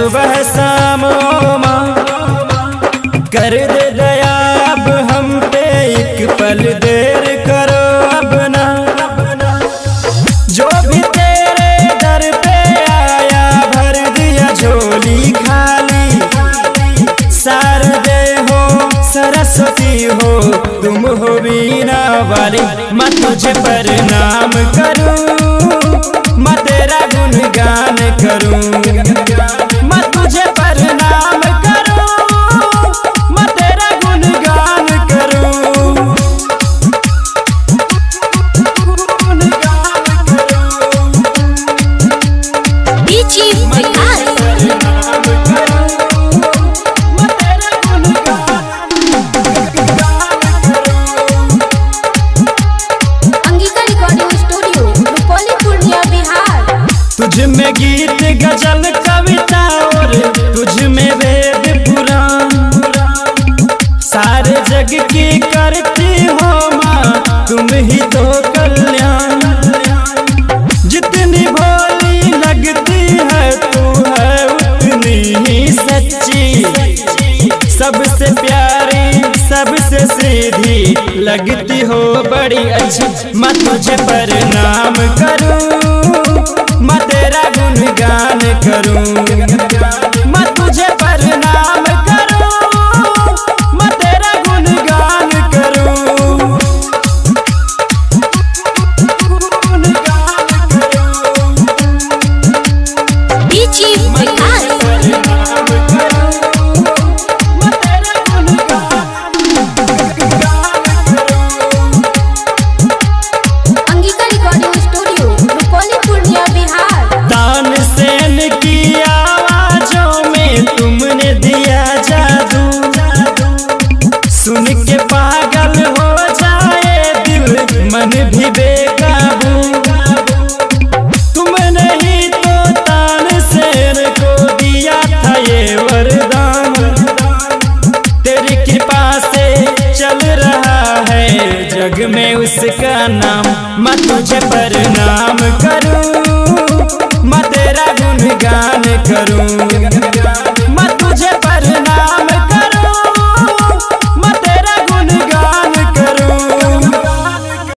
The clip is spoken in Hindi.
शाम ओ माँ कर दे दया, अब हम पे एक पल देर करो अब ना जो भी तेरे दर पे आया, भर दिया झोली खाली। सार दे हो, सरस्वती हो, तुम हो बीना वाली। मैं तुझे प्रणाम करूँ, मैं तेरा गुणगान करूँ। में गीत गज़ल कविता और तुझ में वेद पुराण। सारे जग की करती हो माँ, तुम ही तो कल्याण। जितनी भोली लगती है, तू है उतनी ही सच्ची। सबसे प्यारी, सबसे सीधी लगती हो बड़ी अच्छी मैं, तुझे प्रणाम करूँ करूँ में उसका नाम मैं तुझे पर नाम करूँ।